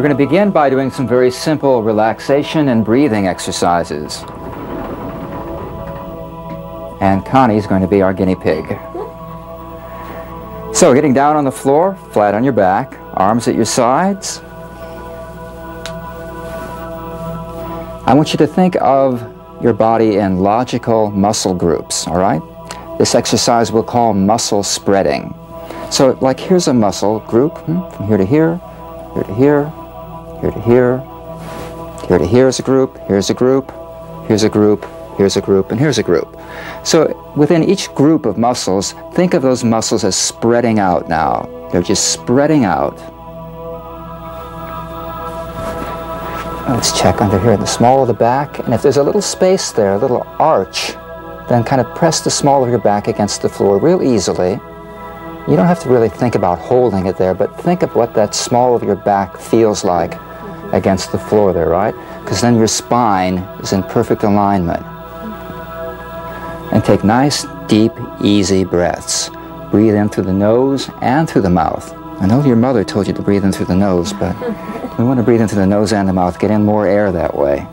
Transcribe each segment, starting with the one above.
We're going to begin by doing some very simple relaxation and breathing exercises. And Connie's going to be our guinea pig. So, getting down on the floor, flat on your back, arms at your sides. I want you to think of your body in logical muscle groups, all right? This exercise we'll call muscle spreading. So, like, here's a muscle group hmm, from here to here, here to here, here to here, here to here is a group, here's a group, here's a group, here's a group, and here's a group. So within each group of muscles, think of those muscles as spreading out now. They're just spreading out. Let's check under here, in the small of the back, and if there's a little space there, a little arch, then kind of press the small of your back against the floor real easily. You don't have to really think about holding it there, but think of what that small of your back feels like against the floor there, right? Because then your spine is in perfect alignment. And take nice, deep, easy breaths. Breathe in through the nose and through the mouth. I know your mother told you to breathe in through the nose, but we want to breathe in through the nose and the mouth. Get in more air that way.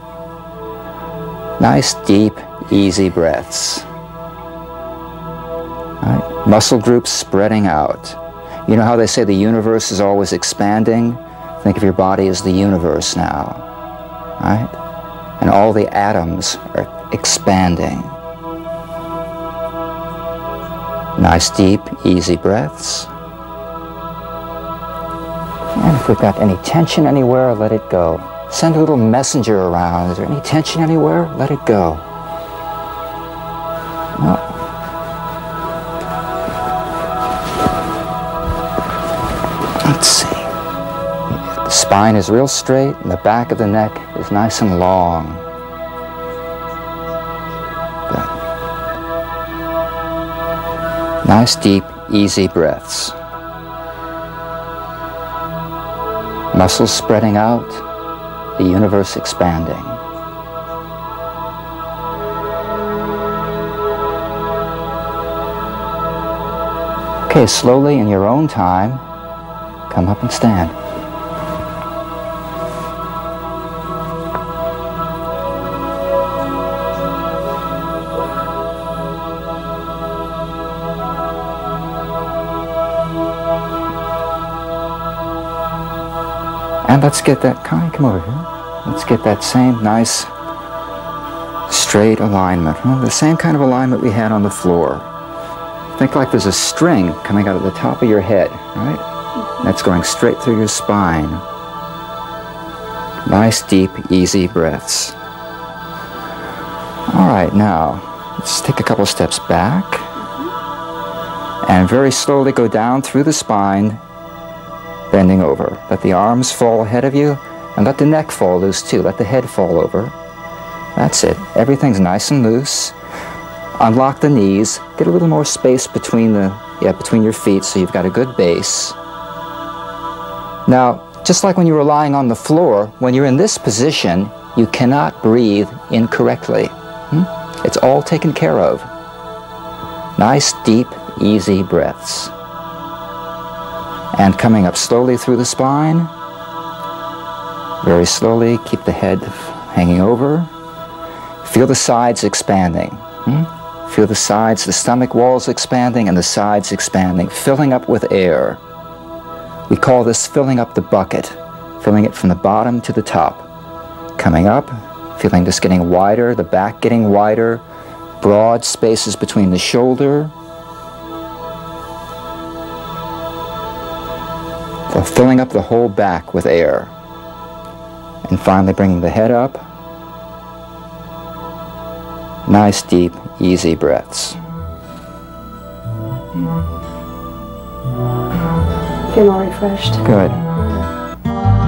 Nice, deep, easy breaths. Right? Muscle groups spreading out. You know how they say the universe is always expanding? Think of your body as the universe now, right? And all the atoms are expanding. Nice, deep, easy breaths. And if we've got any tension anywhere, let it go. Send a little messenger around. Is there any tension anywhere? Let it go. No. Let's see. Spine is real straight and the back of the neck is nice and long. Good. Nice, deep, easy breaths. Muscles spreading out, the universe expanding. Okay, slowly in your own time, come up and stand. And let's get that, Connie, come over here. Let's get that same nice straight alignment. Well, the same kind of alignment we had on the floor. Think like there's a string coming out of the top of your head, right? That's going straight through your spine. Nice, deep, easy breaths. All right, now let's take a couple steps back and very slowly go down through the spine, bending over. Let the arms fall ahead of you and let the neck fall loose too. Let the head fall over. That's it. Everything's nice and loose. Unlock the knees. Get a little more space between the yeah, between your feet so you've got a good base. Now, just like when you were lying on the floor, when you're in this position, you cannot breathe incorrectly. Hmm? It's all taken care of. Nice, deep, easy breaths. And coming up slowly through the spine. Very slowly, keep the head hanging over. Feel the sides expanding. Hmm? Feel the sides, the stomach walls expanding and the sides expanding, filling up with air. We call this filling up the bucket, filling it from the bottom to the top. Coming up, feeling this getting wider, the back getting wider, broad spaces between the shoulder. So filling up the whole back with air. And finally bringing the head up. Nice, deep, easy breaths. Feel more refreshed. Good.